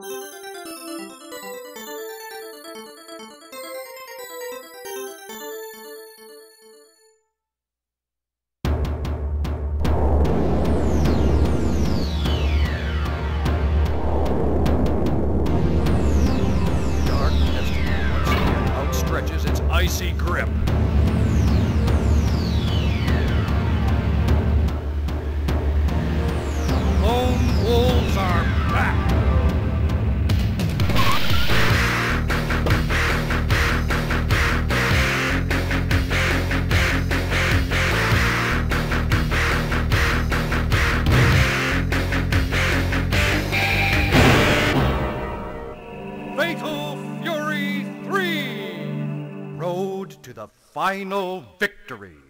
you Fatal Fury 3 Road to the final victory.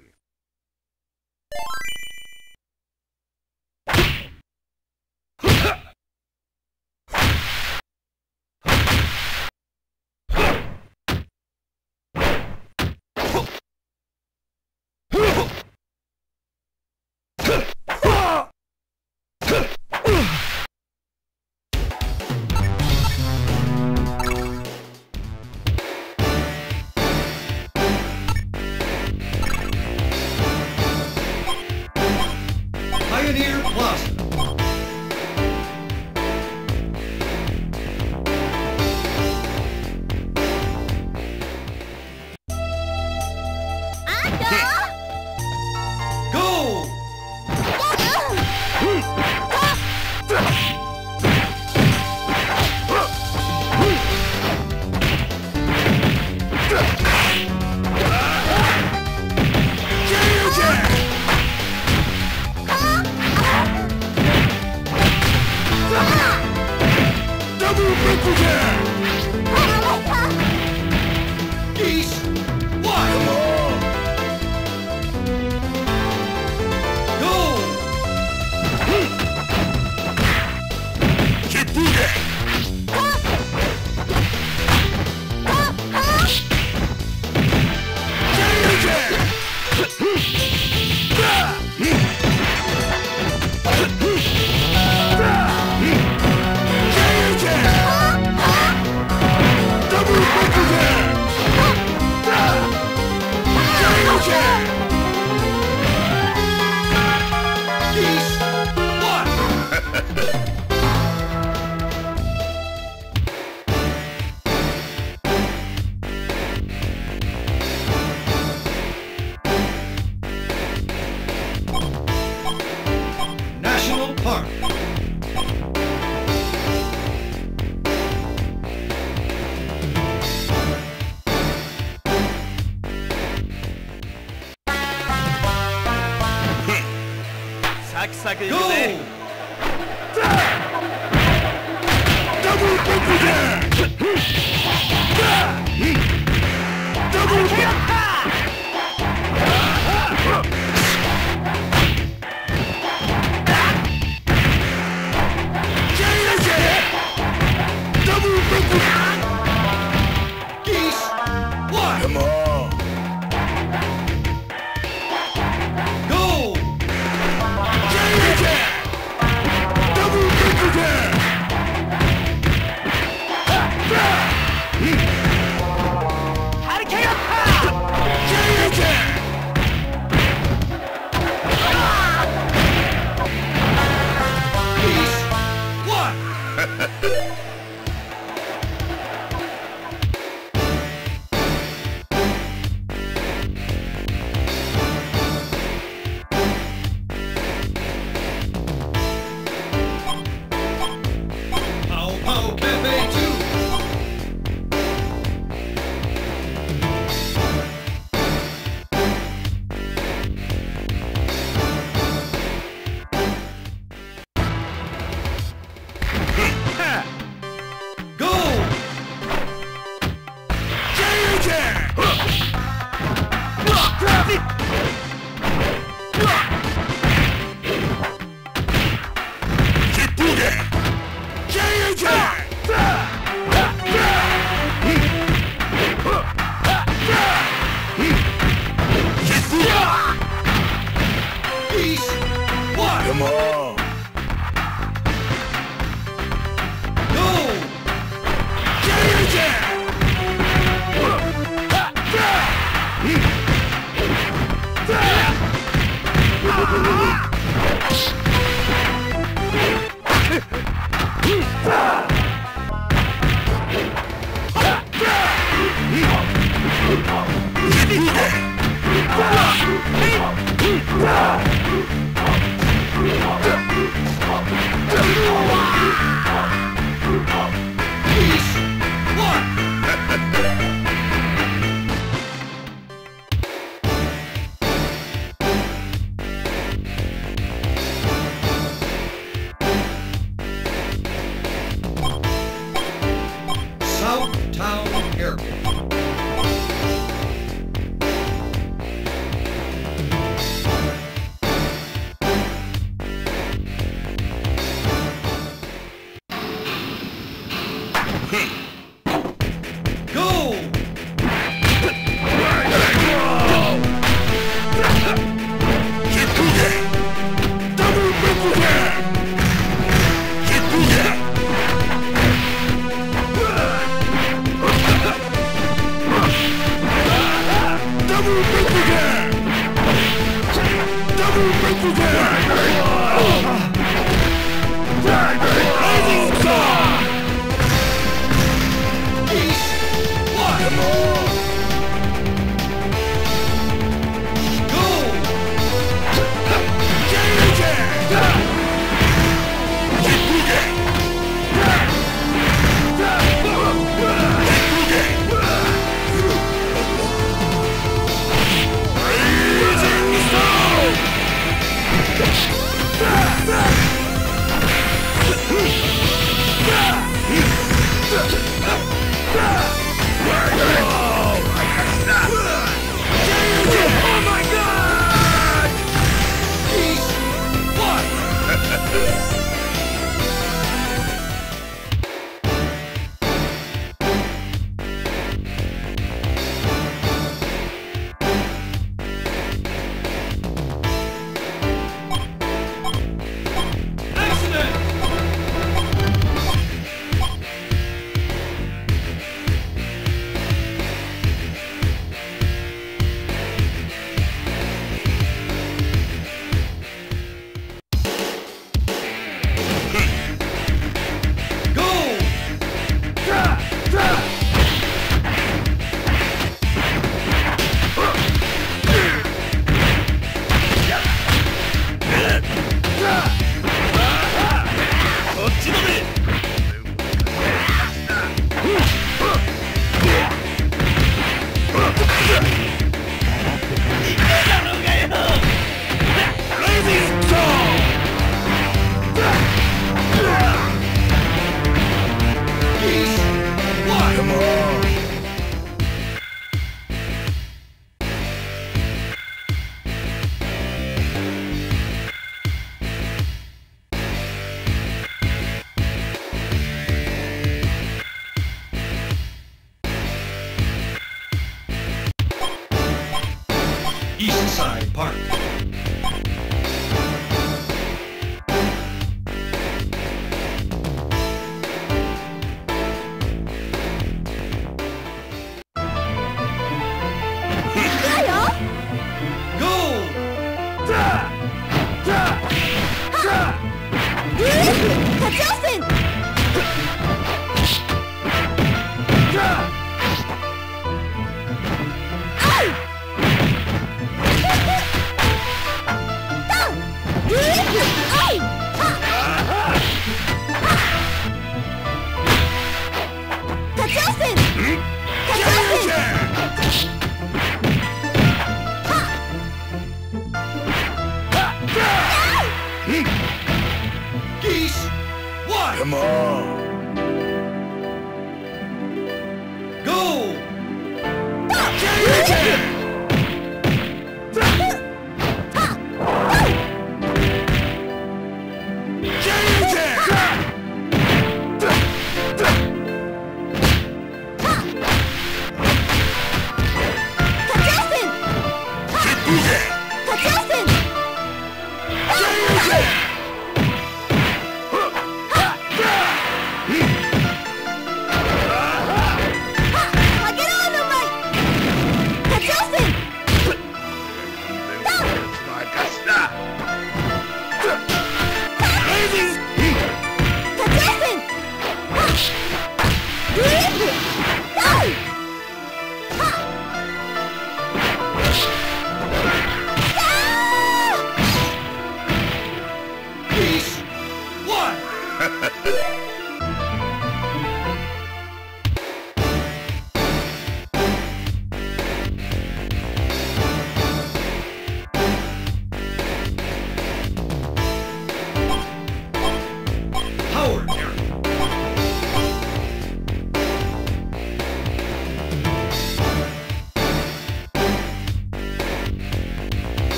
Ah!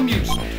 amigos.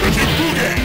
ダブ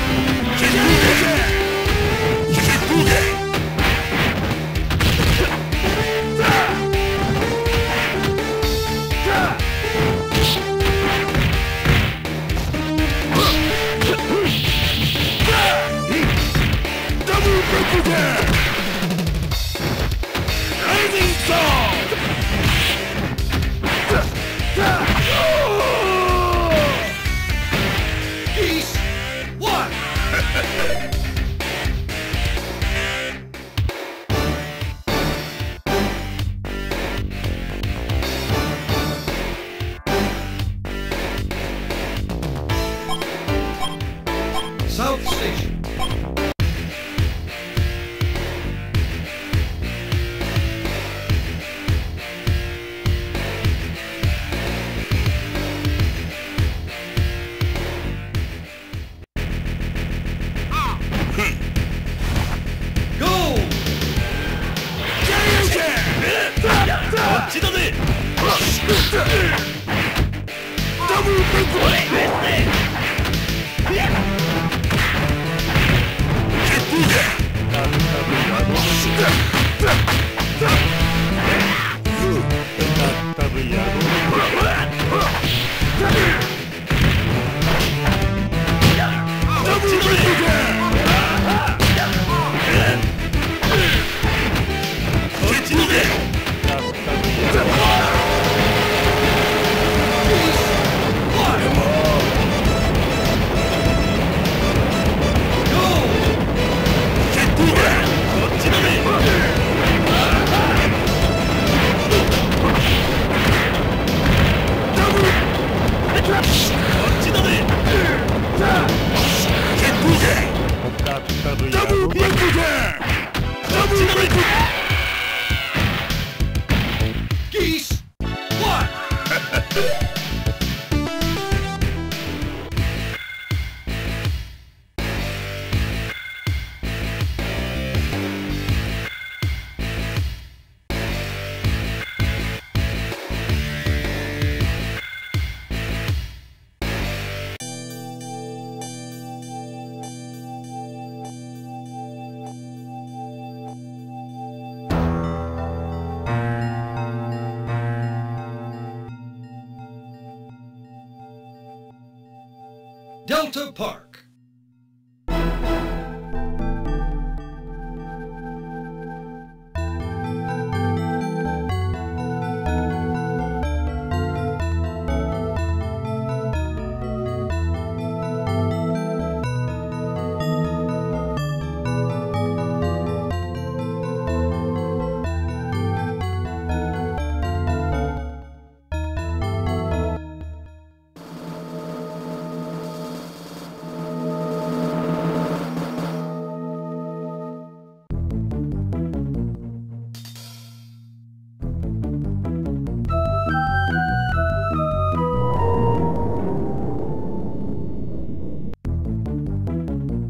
Delta Park.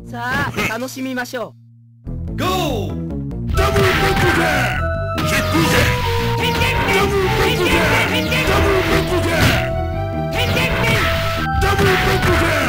さあ楽しみましょう。GO! ダブルバックだッダブルッダブルッ